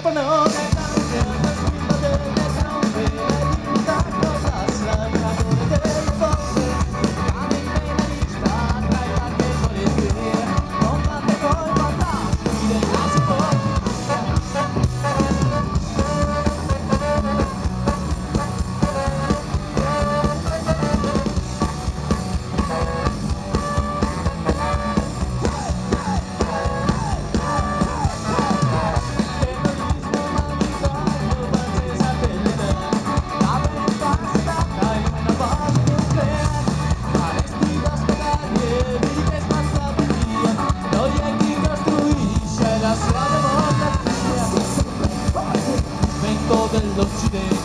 i don't happening. dell'Occidente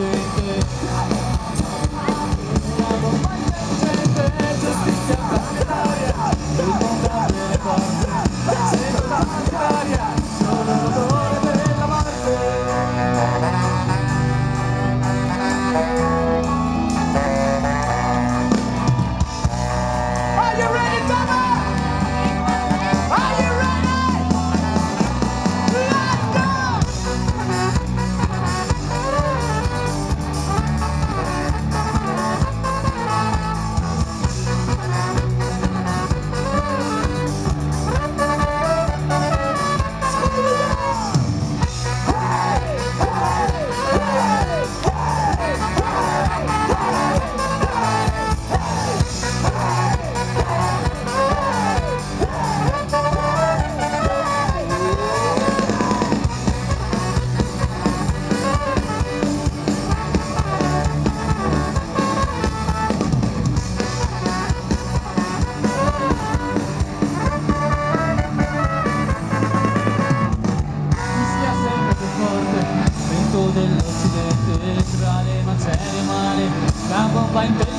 day. Bye.